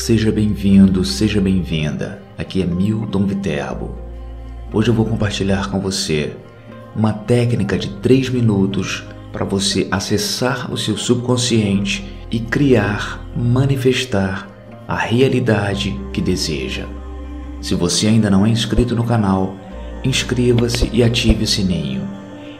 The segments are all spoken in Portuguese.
Seja bem-vindo, seja bem-vinda. Aqui é Milton Viterbo. Hoje eu vou compartilhar com você uma técnica de 3 minutos para você acessar o seu subconsciente e criar, manifestar a realidade que deseja. Se você ainda não é inscrito no canal, inscreva-se e ative o sininho.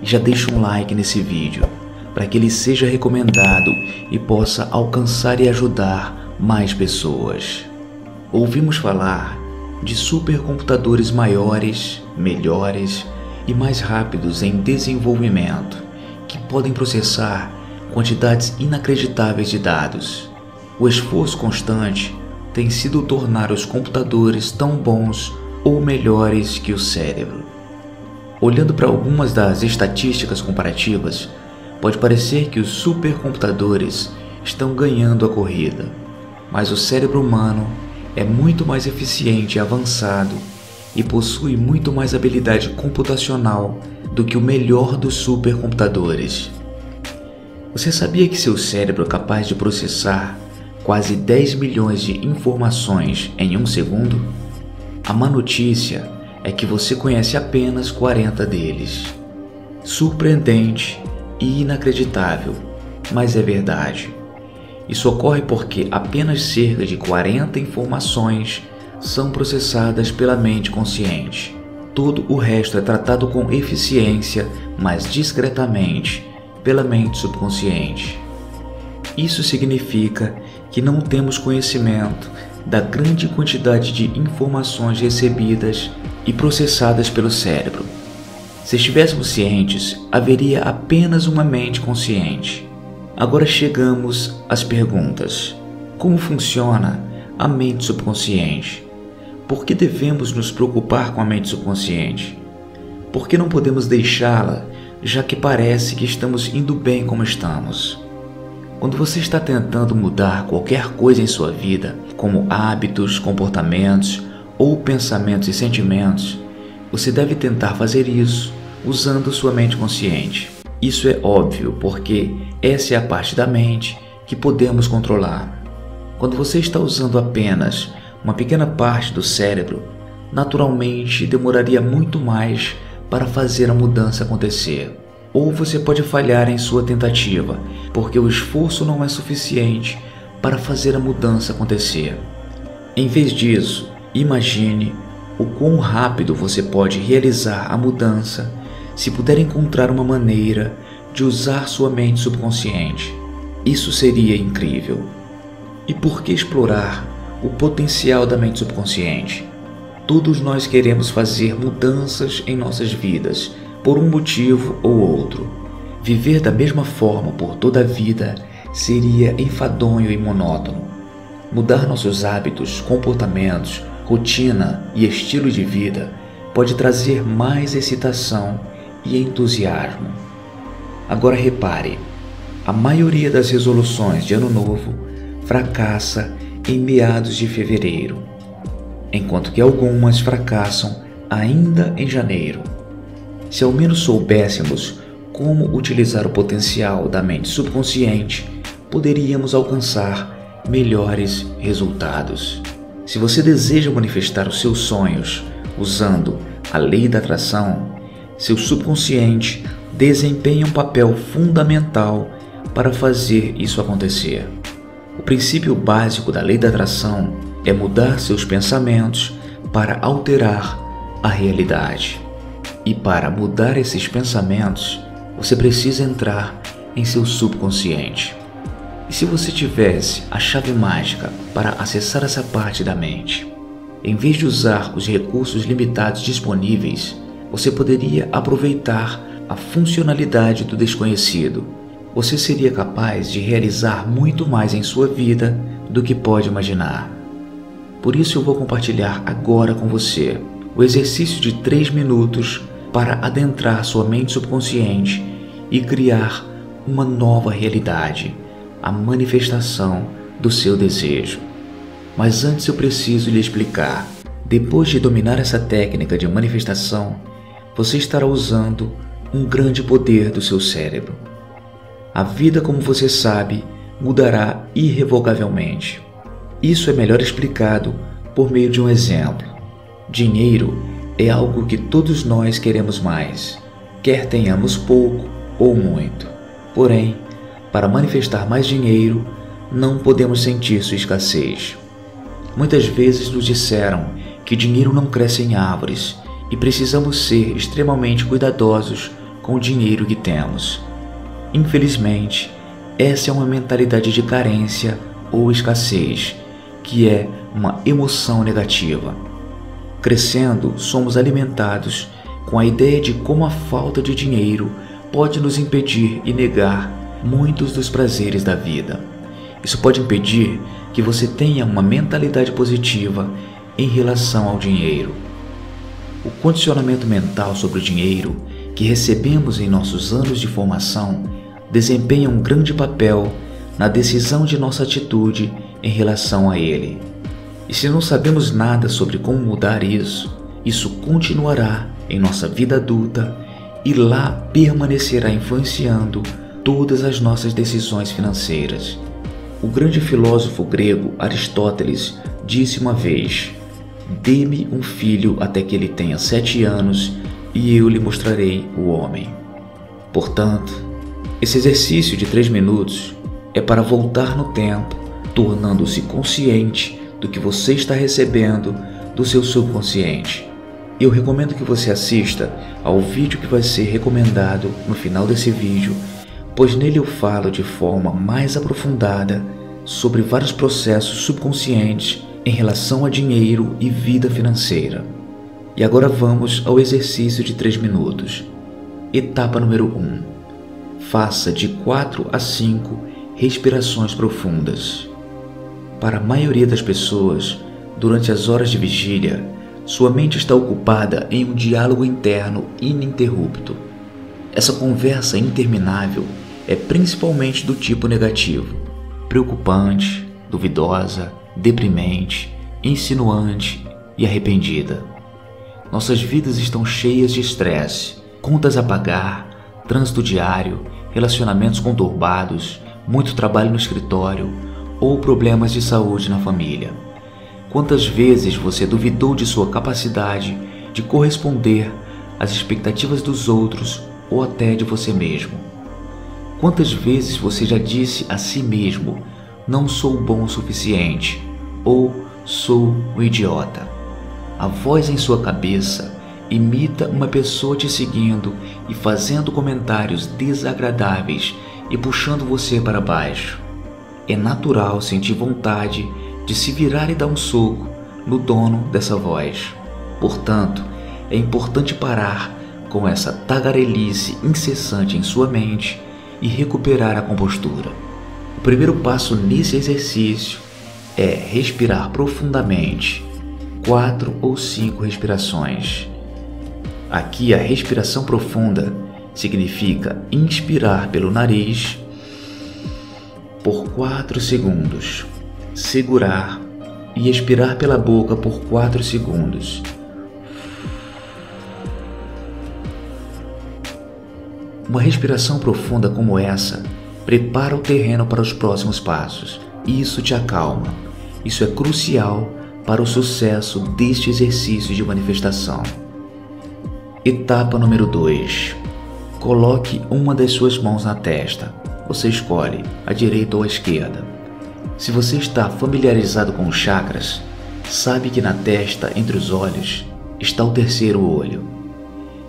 E já deixa um like nesse vídeo para que ele seja recomendado e possa alcançar e ajudar mais pessoas. Ouvimos falar de supercomputadores maiores, melhores e mais rápidos em desenvolvimento que podem processar quantidades inacreditáveis de dados. O esforço constante tem sido tornar os computadores tão bons ou melhores que o cérebro. Olhando para algumas das estatísticas comparativas, pode parecer que os supercomputadores estão ganhando a corrida mas o cérebro humano é muito mais eficiente e avançado e possui muito mais habilidade computacional do que o melhor dos supercomputadores. Você sabia que seu cérebro é capaz de processar quase 10 milhões de informações em um segundo? A má notícia é que você conhece apenas 40 deles. Surpreendente e inacreditável, mas é verdade. Isso ocorre porque apenas cerca de 40 informações são processadas pela mente consciente. Todo o resto é tratado com eficiência, mas discretamente, pela mente subconsciente. Isso significa que não temos conhecimento da grande quantidade de informações recebidas e processadas pelo cérebro. Se estivéssemos cientes, haveria apenas uma mente consciente. Agora chegamos às perguntas. Como funciona a mente subconsciente? Por que devemos nos preocupar com a mente subconsciente? Por que não podemos deixá-la, já que parece que estamos indo bem como estamos? Quando você está tentando mudar qualquer coisa em sua vida, como hábitos, comportamentos ou pensamentos e sentimentos, você deve tentar fazer isso usando sua mente consciente. Isso é óbvio porque essa é a parte da mente que podemos controlar. Quando você está usando apenas uma pequena parte do cérebro, naturalmente demoraria muito mais para fazer a mudança acontecer. Ou você pode falhar em sua tentativa, porque o esforço não é suficiente para fazer a mudança acontecer. Em vez disso, imagine o quão rápido você pode realizar a mudança se puder encontrar uma maneira de usar sua mente subconsciente. Isso seria incrível. E por que explorar o potencial da mente subconsciente? Todos nós queremos fazer mudanças em nossas vidas por um motivo ou outro. Viver da mesma forma por toda a vida seria enfadonho e monótono. Mudar nossos hábitos, comportamentos, rotina e estilo de vida pode trazer mais excitação e entusiasmo. Agora repare, a maioria das resoluções de Ano Novo fracassa em meados de fevereiro, enquanto que algumas fracassam ainda em janeiro. Se ao menos soubéssemos como utilizar o potencial da mente subconsciente, poderíamos alcançar melhores resultados. Se você deseja manifestar os seus sonhos usando a lei da atração, seu subconsciente desempenha um papel fundamental para fazer isso acontecer. O princípio básico da lei da atração é mudar seus pensamentos para alterar a realidade. E para mudar esses pensamentos, você precisa entrar em seu subconsciente. E se você tivesse a chave mágica para acessar essa parte da mente, em vez de usar os recursos limitados disponíveis, você poderia aproveitar a funcionalidade do desconhecido. Você seria capaz de realizar muito mais em sua vida do que pode imaginar. Por isso eu vou compartilhar agora com você o exercício de 3 minutos para adentrar sua mente subconsciente e criar uma nova realidade, a manifestação do seu desejo. Mas antes eu preciso lhe explicar. Depois de dominar essa técnica de manifestação, você estará usando um grande poder do seu cérebro. A vida, como você sabe, mudará irrevogavelmente. Isso é melhor explicado por meio de um exemplo. Dinheiro é algo que todos nós queremos mais, quer tenhamos pouco ou muito. Porém, para manifestar mais dinheiro, não podemos sentir sua escassez. Muitas vezes nos disseram que dinheiro não cresce em árvores e precisamos ser extremamente cuidadosos com o dinheiro que temos. Infelizmente, essa é uma mentalidade de carência ou escassez, que é uma emoção negativa. Crescendo, somos alimentados com a ideia de como a falta de dinheiro pode nos impedir e negar muitos dos prazeres da vida. Isso pode impedir que você tenha uma mentalidade positiva em relação ao dinheiro. O condicionamento mental sobre o dinheiro que recebemos em nossos anos de formação desempenha um grande papel na decisão de nossa atitude em relação a ele. E se não sabemos nada sobre como mudar isso, isso continuará em nossa vida adulta e lá permanecerá influenciando todas as nossas decisões financeiras. O grande filósofo grego Aristóteles disse uma vez: Dê-me um filho até que ele tenha sete anos e eu lhe mostrarei o homem. Portanto, esse exercício de três minutos é para voltar no tempo, tornando-se consciente do que você está recebendo do seu subconsciente. Eu recomendo que você assista ao vídeo que vai ser recomendado no final desse vídeo, pois nele eu falo de forma mais aprofundada sobre vários processos subconscientes em relação a dinheiro e vida financeira. E agora vamos ao exercício de 3 minutos. Etapa número 1. Um faça de 4 a 5 respirações profundas. Para a maioria das pessoas, durante as horas de vigília, sua mente está ocupada em um diálogo interno ininterrupto. Essa conversa interminável é principalmente do tipo negativo, preocupante, duvidosa, deprimente, insinuante e arrependida. Nossas vidas estão cheias de estresse, contas a pagar, trânsito diário, relacionamentos conturbados, muito trabalho no escritório ou problemas de saúde na família. Quantas vezes você duvidou de sua capacidade de corresponder às expectativas dos outros ou até de você mesmo? Quantas vezes você já disse a si mesmo: não sou bom o suficiente ou sou um idiota? A voz em sua cabeça imita uma pessoa te seguindo e fazendo comentários desagradáveis e puxando você para baixo. É natural sentir vontade de se virar e dar um soco no dono dessa voz. Portanto, é importante parar com essa tagarelice incessante em sua mente e recuperar a compostura. O primeiro passo nesse exercício é respirar profundamente, quatro ou cinco respirações. Aqui a respiração profunda significa inspirar pelo nariz por 4 segundos, segurar e expirar pela boca por 4 segundos. Uma respiração profunda como essa prepara o terreno para os próximos passos. Isso te acalma. Isso é crucial para o sucesso deste exercício de manifestação. Etapa número 2. Coloque uma das suas mãos na testa. Você escolhe a direita ou a esquerda. Se você está familiarizado com os chakras, sabe que na testa, entre os olhos, está o terceiro olho.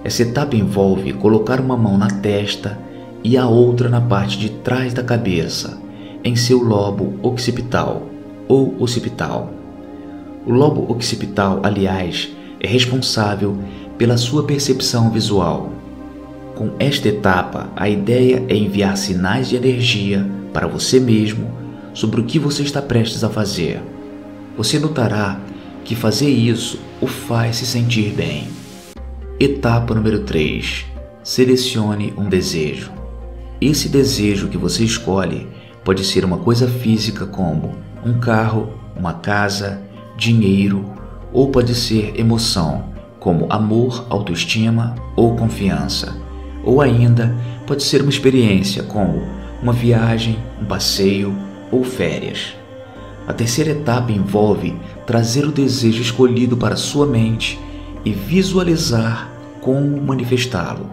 Essa etapa envolve colocar uma mão na testa e a outra na parte de trás da cabeça, em seu lobo occipital ou occipital. O lobo occipital, aliás, é responsável pela sua percepção visual. Com esta etapa, a ideia é enviar sinais de energia para você mesmo sobre o que você está prestes a fazer. Você notará que fazer isso o faz se sentir bem. Etapa número 3. Selecione um desejo. Esse desejo que você escolhe pode ser uma coisa física como um carro, uma casa, dinheiro, ou pode ser emoção, como amor, autoestima ou confiança. Ou ainda pode ser uma experiência como uma viagem, um passeio ou férias. A terceira etapa envolve trazer o desejo escolhido para sua mente e visualizar como manifestá-lo.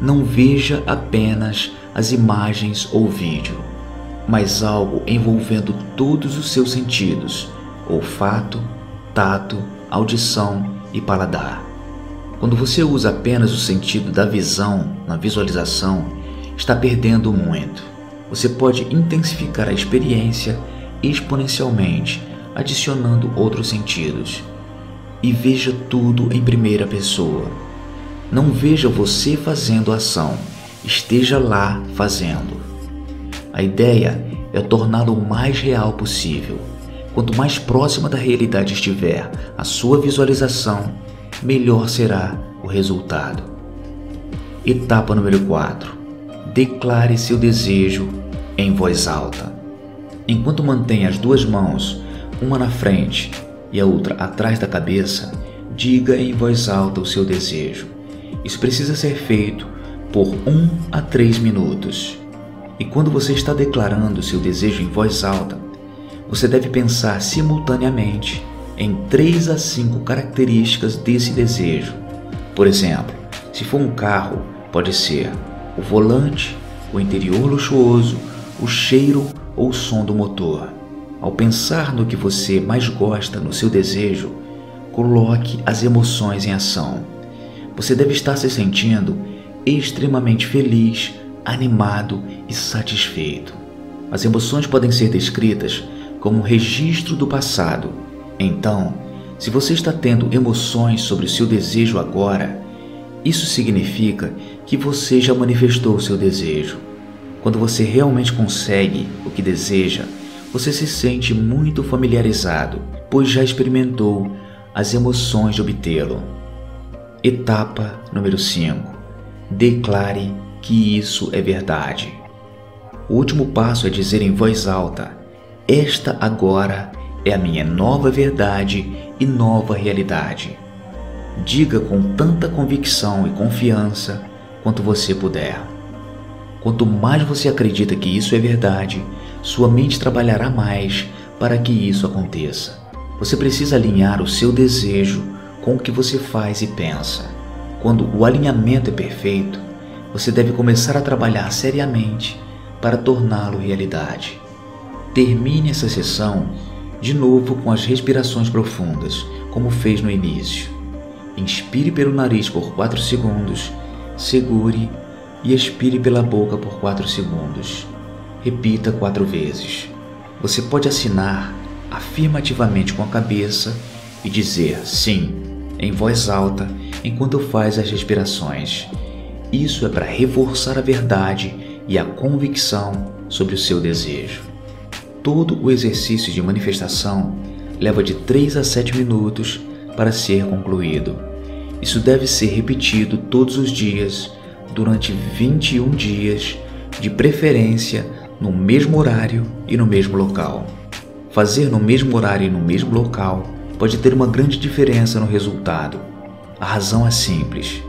Não veja apenas as imagens ou vídeo, mas algo envolvendo todos os seus sentidos: olfato, tato, audição e paladar. Quando você usa apenas o sentido da visão na visualização, está perdendo muito. Você pode intensificar a experiência exponencialmente, adicionando outros sentidos. E veja tudo em primeira pessoa. Não veja você fazendo ação, esteja lá fazendo. A ideia é torná-lo o mais real possível. Quanto mais próxima da realidade estiver a sua visualização, melhor será o resultado. Etapa número 4. Declare seu desejo em voz alta. Enquanto mantém as duas mãos, uma na frente e a outra atrás da cabeça, diga em voz alta o seu desejo. Isso precisa ser feito por 1 a 3 minutos. E quando você está declarando seu desejo em voz alta, você deve pensar simultaneamente em 3 a 5 características desse desejo. Por exemplo, se for um carro, pode ser o volante, o interior luxuoso, o cheiro ou o som do motor. Ao pensar no que você mais gosta no seu desejo, coloque as emoções em ação. Você deve estar se sentindo extremamente feliz, animado e satisfeito. As emoções podem ser descritas como um registro do passado. Então, se você está tendo emoções sobre o seu desejo agora, isso significa que você já manifestou o seu desejo. Quando você realmente consegue o que deseja, você se sente muito familiarizado, pois já experimentou as emoções de obtê-lo. Etapa número 5. Declare que isso é verdade. O último passo é dizer em voz alta: Esta agora é a minha nova verdade e nova realidade. Diga com tanta convicção e confiança quanto você puder. Quanto mais você acredita que isso é verdade, sua mente trabalhará mais para que isso aconteça. Você precisa alinhar o seu desejo com o que você faz e pensa. Quando o alinhamento é perfeito, você deve começar a trabalhar seriamente para torná-lo realidade. Termine essa sessão de novo com as respirações profundas, como fez no início. Inspire pelo nariz por 4 segundos, segure e expire pela boca por 4 segundos. Repita quatro vezes. Você pode assinar afirmativamente com a cabeça e dizer sim em voz alta enquanto faz as respirações. Isso é para reforçar a verdade e a convicção sobre o seu desejo. Todo o exercício de manifestação leva de 3 a 7 minutos para ser concluído. Isso deve ser repetido todos os dias durante 21 dias, de preferência no mesmo horário e no mesmo local. Fazer no mesmo horário e no mesmo local pode ter uma grande diferença no resultado. A razão é simples.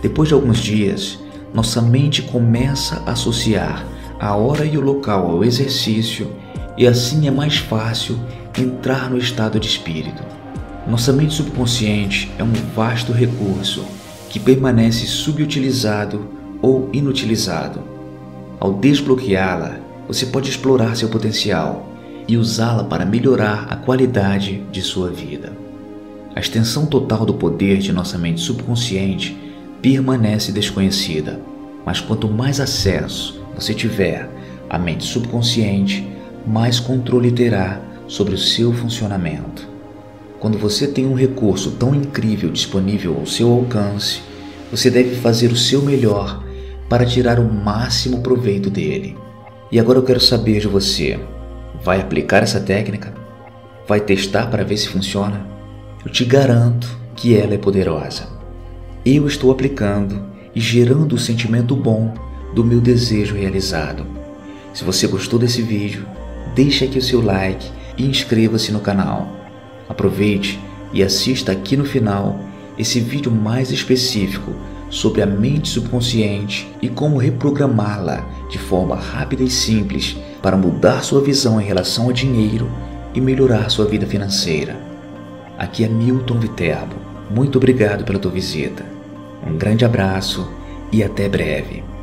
Depois de alguns dias, nossa mente começa a associar a hora e o local ao exercício e assim é mais fácil entrar no estado de espírito. Nossa mente subconsciente é um vasto recurso que permanece subutilizado ou inutilizado. Ao desbloqueá-la, você pode explorar seu potencial e usá-la para melhorar a qualidade de sua vida. A extensão total do poder de nossa mente subconsciente permanece desconhecida, mas quanto mais acesso você tiver à mente subconsciente, mais controle terá sobre o seu funcionamento. Quando você tem um recurso tão incrível disponível ao seu alcance, você deve fazer o seu melhor para tirar o máximo proveito dele. E agora eu quero saber de você: vai aplicar essa técnica? Vai testar para ver se funciona? Eu te garanto que ela é poderosa. Eu estou aplicando e gerando o sentimento bom do meu desejo realizado. Se você gostou desse vídeo, deixe aqui o seu like e inscreva-se no canal. Aproveite e assista aqui no final esse vídeo mais específico sobre a mente subconsciente e como reprogramá-la de forma rápida e simples para mudar sua visão em relação ao dinheiro e melhorar sua vida financeira. Aqui é Milton Viterbo. Muito obrigado pela tua visita. Um grande abraço e até breve.